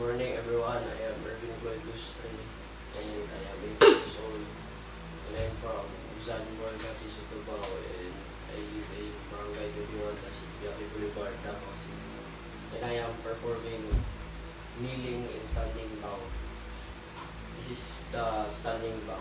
morning everyone. I am Ervin Cloyd and I am 8 years old. And I'm from Luzon, Morgan, Isotobao and I live in Barangay Dubiwan, Yaki Boulevard, Davao City. And I am performing kneeling and standing bow. This is the standing bow.